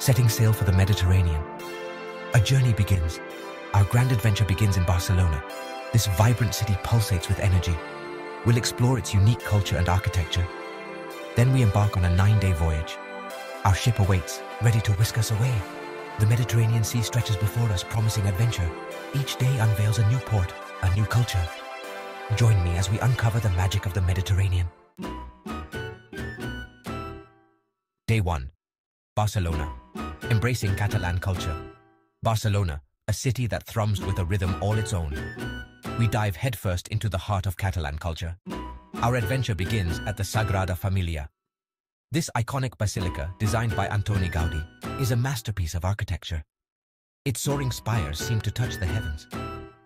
setting sail for the Mediterranean. A journey begins. Our grand adventure begins in Barcelona. This vibrant city pulsates with energy. We'll explore its unique culture and architecture. Then we embark on a nine-day voyage. Our ship awaits, ready to whisk us away. The Mediterranean Sea stretches before us, promising adventure. Each day unveils a new port, a new culture. Join me as we uncover the magic of the Mediterranean. Day 1. Barcelona. Embracing Catalan culture. Barcelona, a city that thrums with a rhythm all its own. We dive headfirst into the heart of Catalan culture. Our adventure begins at the Sagrada Familia. This iconic basilica, designed by Antoni Gaudi, is a masterpiece of architecture. Its soaring spires seem to touch the heavens.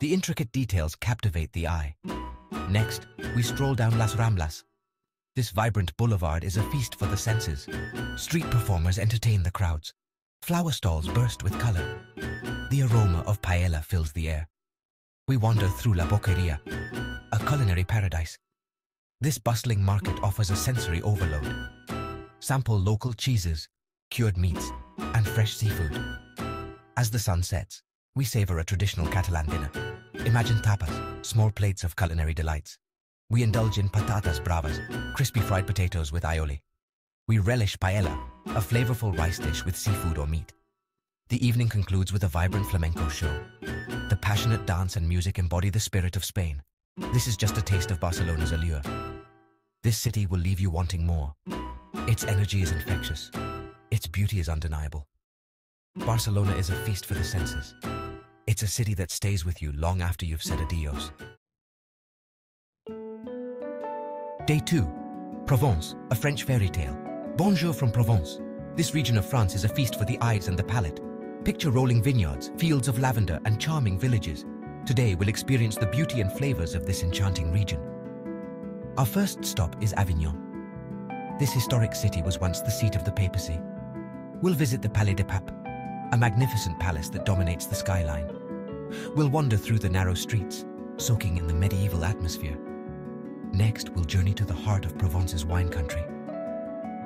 The intricate details captivate the eye. Next, we stroll down Las Ramblas. This vibrant boulevard is a feast for the senses. Street performers entertain the crowds. Flower stalls burst with color. The aroma of paella fills the air. We wander through La Boqueria, a culinary paradise. This bustling market offers a sensory overload. Sample local cheeses, cured meats, and fresh seafood. As the sun sets, we savor a traditional Catalan dinner. Imagine tapas, small plates of culinary delights. We indulge in patatas bravas, crispy fried potatoes with aioli. We relish paella, a flavorful rice dish with seafood or meat. The evening concludes with a vibrant flamenco show. The passionate dance and music embody the spirit of Spain. This is just a taste of Barcelona's allure. This city will leave you wanting more. Its energy is infectious. Its beauty is undeniable. Barcelona is a feast for the senses. It's a city that stays with you long after you've said adios. Day 2. Provence, a French fairy tale. Bonjour from Provence. This region of France is a feast for the eyes and the palate. Picture rolling vineyards, fields of lavender, and charming villages. Today we'll experience the beauty and flavors of this enchanting region. Our first stop is Avignon. This historic city was once the seat of the papacy. We'll visit the Palais des Papes, a magnificent palace that dominates the skyline. We'll wander through the narrow streets, soaking in the medieval atmosphere. Next, we'll journey to the heart of Provence's wine country.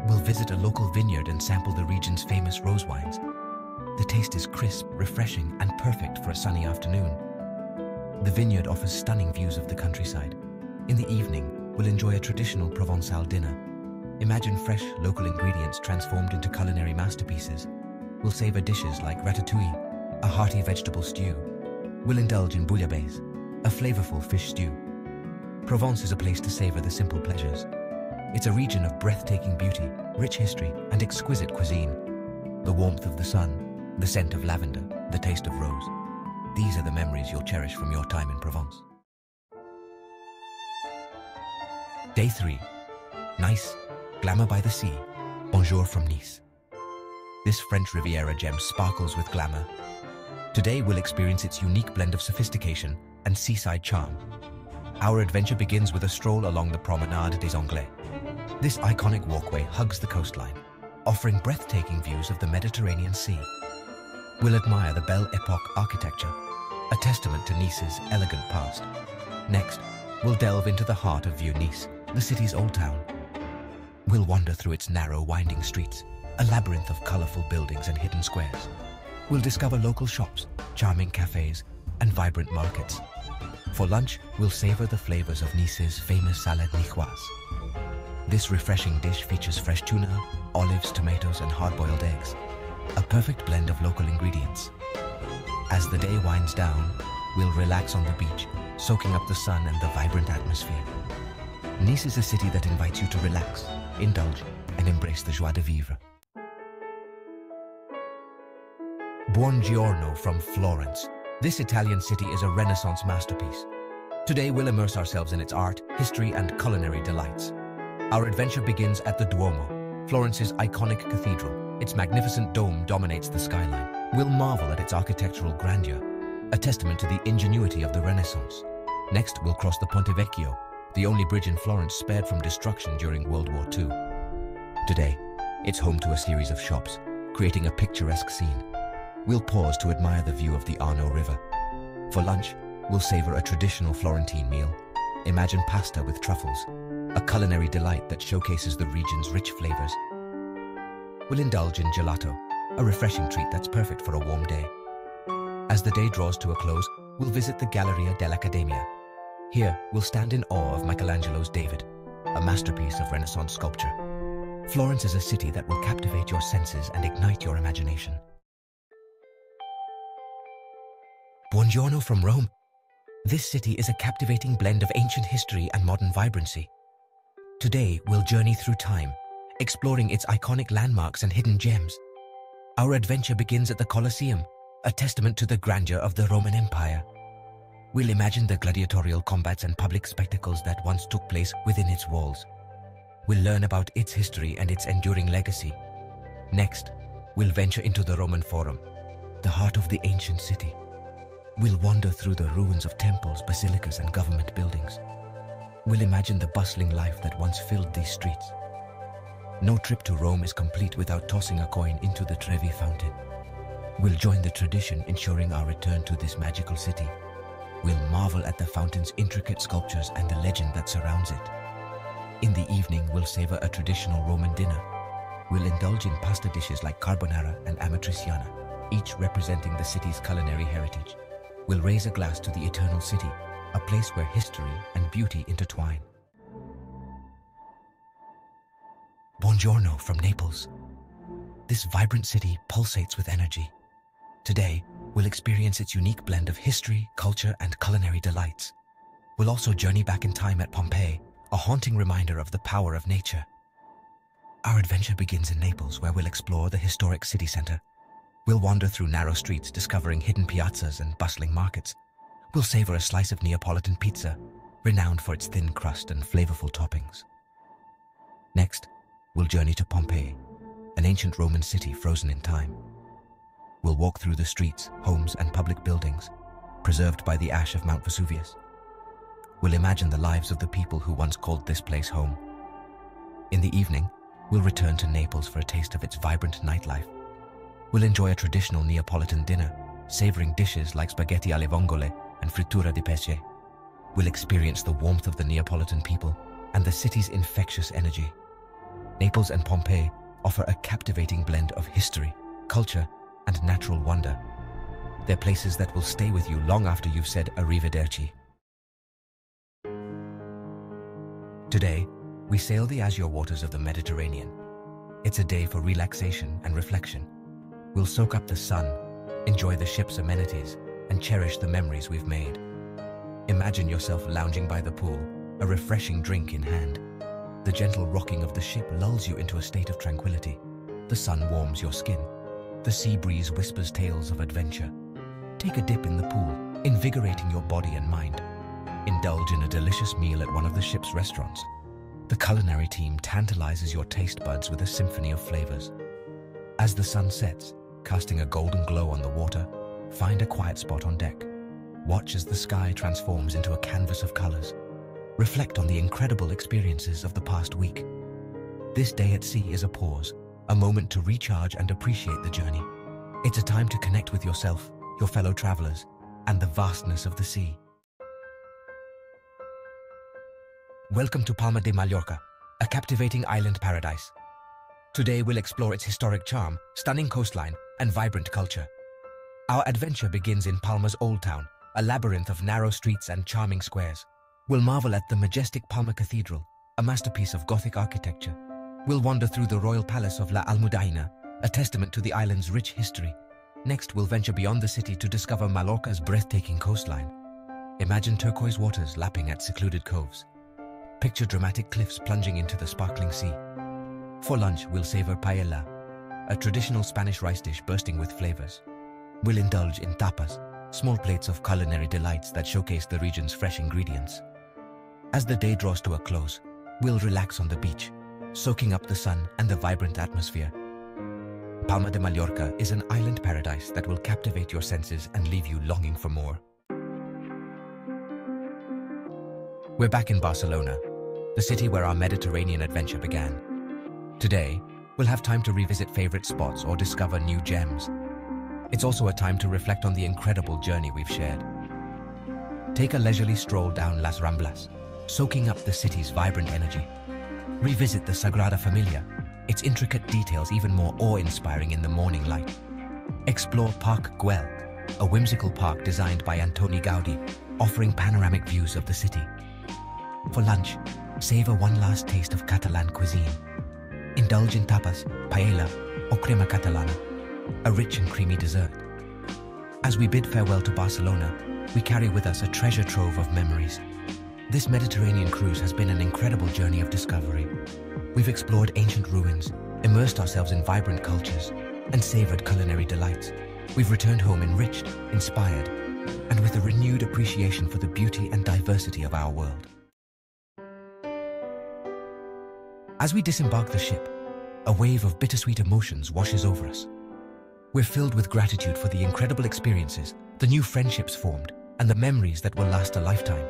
We'll visit a local vineyard and sample the region's famous rose wines. The taste is crisp, refreshing, and perfect for a sunny afternoon. The vineyard offers stunning views of the countryside. In the evening, we'll enjoy a traditional Provençal dinner. Imagine fresh, local ingredients transformed into culinary masterpieces. We'll savor dishes like ratatouille, a hearty vegetable stew. We'll indulge in bouillabaisse, a flavorful fish stew. Provence is a place to savor the simple pleasures. It's a region of breathtaking beauty, rich history, and exquisite cuisine. The warmth of the sun, the scent of lavender, the taste of rose. These are the memories you'll cherish from your time in Provence. Day 3. Nice, glamour by the sea. Bonjour from Nice. This French Riviera gem sparkles with glamour. Today we'll experience its unique blend of sophistication and seaside charm. Our adventure begins with a stroll along the Promenade des Anglais. This iconic walkway hugs the coastline, offering breathtaking views of the Mediterranean Sea. We'll admire the Belle Epoque architecture, a testament to Nice's elegant past. Next, we'll delve into the heart of Vieux Nice, the city's old town. We'll wander through its narrow, winding streets, a labyrinth of colorful buildings and hidden squares. We'll discover local shops, charming cafes, and vibrant markets. For lunch, we'll savor the flavors of Nice's famous salad niçoise. This refreshing dish features fresh tuna, olives, tomatoes, and hard-boiled eggs, a perfect blend of local ingredients. As the day winds down, we'll relax on the beach, soaking up the sun and the vibrant atmosphere. Nice is a city that invites you to relax, indulge, and embrace the joie de vivre. Buongiorno from Florence. This Italian city is a Renaissance masterpiece. Today we'll immerse ourselves in its art, history, and culinary delights. Our adventure begins at the Duomo, Florence's iconic cathedral. Its magnificent dome dominates the skyline. We'll marvel at its architectural grandeur, a testament to the ingenuity of the Renaissance. Next, we'll cross the Ponte Vecchio, the only bridge in Florence spared from destruction during World War II. Today, it's home to a series of shops, creating a picturesque scene. We'll pause to admire the view of the Arno River. For lunch, we'll savor a traditional Florentine meal. Imagine pasta with truffles, a culinary delight that showcases the region's rich flavors. We'll indulge in gelato, a refreshing treat that's perfect for a warm day. As the day draws to a close, we'll visit the Galleria dell'Accademia. Here, we'll stand in awe of Michelangelo's David, a masterpiece of Renaissance sculpture. Florence is a city that will captivate your senses and ignite your imagination. Buongiorno from Rome. This city is a captivating blend of ancient history and modern vibrancy. Today, we'll journey through time, exploring its iconic landmarks and hidden gems. Our adventure begins at the Colosseum, a testament to the grandeur of the Roman Empire. We'll imagine the gladiatorial combats and public spectacles that once took place within its walls. We'll learn about its history and its enduring legacy. Next, we'll venture into the Roman Forum, the heart of the ancient city. We'll wander through the ruins of temples, basilicas, and government buildings. We'll imagine the bustling life that once filled these streets. No trip to Rome is complete without tossing a coin into the Trevi fountain. We'll join the tradition, ensuring our return to this magical city. We'll marvel at the fountain's intricate sculptures and the legend that surrounds it. In the evening, we'll savor a traditional Roman dinner. We'll indulge in pasta dishes like carbonara and amatriciana, each representing the city's culinary heritage. We'll raise a glass to the eternal city, a place where history and beauty intertwine. Buongiorno from Naples. This vibrant city pulsates with energy. Today, we'll experience its unique blend of history, culture, and culinary delights. We'll also journey back in time at Pompeii, a haunting reminder of the power of nature. Our adventure begins in Naples, where we'll explore the historic city center. We'll wander through narrow streets, discovering hidden piazzas and bustling markets. We'll savor a slice of Neapolitan pizza, renowned for its thin crust and flavorful toppings. Next, we'll journey to Pompeii, an ancient Roman city frozen in time. We'll walk through the streets, homes, and public buildings, preserved by the ash of Mount Vesuvius we'll imagine the lives of the people who once called this place home. In the evening, we'll return to Naples for a taste of its vibrant nightlife. We'll enjoy a traditional Neapolitan dinner, savoring dishes like spaghetti alle vongole and frittura di pesce. We'll experience the warmth of the Neapolitan people and the city's infectious energy. Naples and Pompeii offer a captivating blend of history, culture, and natural wonder. They're places that will stay with you long after you've said arrivederci. Today, we sail the azure waters of the Mediterranean. It's a day for relaxation and reflection. We'll soak up the sun, enjoy the ship's amenities, and cherish the memories we've made. Imagine yourself lounging by the pool, a refreshing drink in hand. The gentle rocking of the ship lulls you into a state of tranquility. The sun warms your skin. The sea breeze whispers tales of adventure. Take a dip in the pool, invigorating your body and mind. Indulge in a delicious meal at one of the ship's restaurants. The culinary team tantalizes your taste buds with a symphony of flavors. As the sun sets, casting a golden glow on the water, find a quiet spot on deck. Watch as the sky transforms into a canvas of colors. Reflect on the incredible experiences of the past week. This day at sea is a pause, a moment to recharge and appreciate the journey. It's a time to connect with yourself, your fellow travelers, and the vastness of the sea. Welcome to Palma de Mallorca, a captivating island paradise. Today we'll explore its historic charm, stunning coastline, and vibrant culture. Our adventure begins in Palma's Old Town, a labyrinth of narrow streets and charming squares. We'll marvel at the majestic Palma Cathedral, a masterpiece of Gothic architecture. We'll wander through the royal palace of La Almudaina, a testament to the island's rich history. Next, we'll venture beyond the city to discover Mallorca's breathtaking coastline. Imagine turquoise waters lapping at secluded coves, Picture dramatic cliffs plunging into the sparkling sea. For lunch, we'll savor paella, a traditional Spanish rice dish bursting with flavors. We'll indulge in tapas, small plates of culinary delights that showcase the region's fresh ingredients. As the day draws to a close, we'll relax on the beach, soaking up the sun and the vibrant atmosphere. Palma de Mallorca is an island paradise that will captivate your senses and leave you longing for more. We're back in Barcelona, the city where our Mediterranean adventure began. Today, we'll have time to revisit favorite spots or discover new gems. It's also a time to reflect on the incredible journey we've shared. Take a leisurely stroll down Las Ramblas, soaking up the city's vibrant energy. Revisit the Sagrada Familia, its intricate details even more awe-inspiring in the morning light. Explore Parc Güell, a whimsical park designed by Antoni Gaudi, offering panoramic views of the city. For lunch, savor one last taste of Catalan cuisine. Indulge in tapas, paella, or crema catalana, a rich and creamy dessert. As we bid farewell to Barcelona, we carry with us a treasure trove of memories. This Mediterranean cruise has been an incredible journey of discovery. We've explored ancient ruins, immersed ourselves in vibrant cultures, and savored culinary delights. We've returned home enriched, inspired, and with a renewed appreciation for the beauty and diversity of our world. As we disembark the ship, a wave of bittersweet emotions washes over us. We're filled with gratitude for the incredible experiences, the new friendships formed, and the memories that will last a lifetime.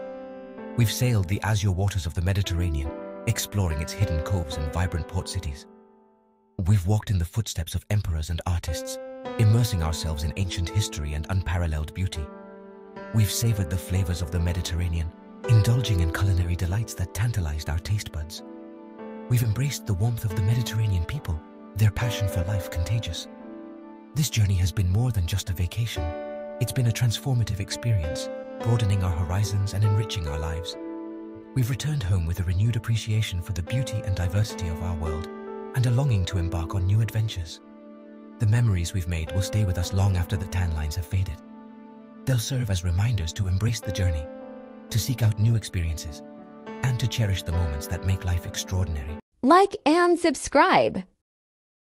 We've sailed the azure waters of the Mediterranean, exploring its hidden coves and vibrant port cities. We've walked in the footsteps of emperors and artists, immersing ourselves in ancient history and unparalleled beauty. We've savored the flavors of the Mediterranean, indulging in culinary delights that tantalized our taste buds. We've embraced the warmth of the Mediterranean people, their passion for life contagious. This journey has been more than just a vacation. It's been a transformative experience, broadening our horizons and enriching our lives. We've returned home with a renewed appreciation for the beauty and diversity of our world and a longing to embark on new adventures. The memories we've made will stay with us long after the tan lines have faded. They'll serve as reminders to embrace the journey, to seek out new experiences, and to cherish the moments that make life extraordinary. Like and subscribe.